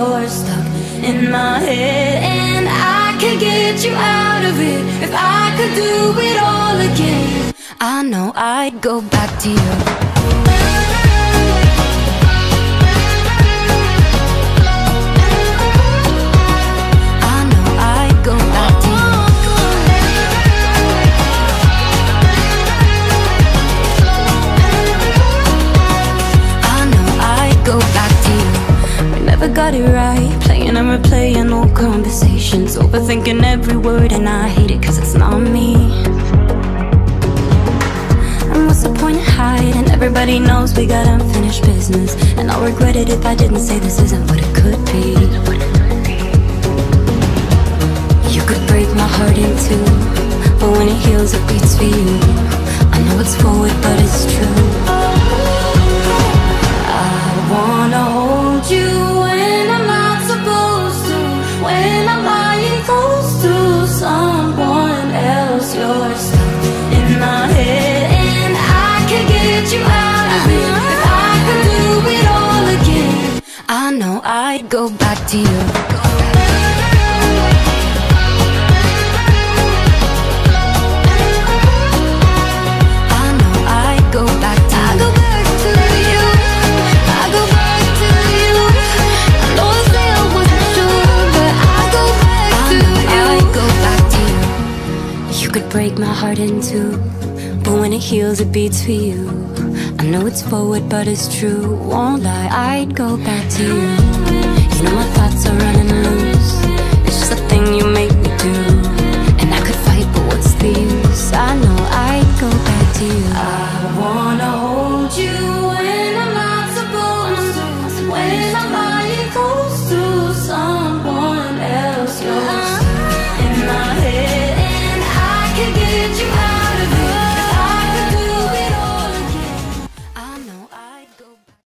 You're stuck in my head. And I could get you out of it. If I could do it all again I know I'd go back to you got it right. Playing and replaying old conversations. Overthinking every word, and I hate it cause it's not me. And what's the point of hiding? Everybody knows we got unfinished business. And I'll regret it if I didn't say this isn't what it could be. You could break my heart in two. But when it heals, it beats for you. Go back to you I know I'd go back to You I go back to you. I go back to you. Don't say I wasn't true, but I go back to you. I know I'd go back to you. You could break my heart in two But when it heals it beats for you I know it's forward but it's true Won't lie, I'd go back to you My thoughts are running loose It's just a thing you make me do. And I could fight but what's the use I know I'd go back to you. I you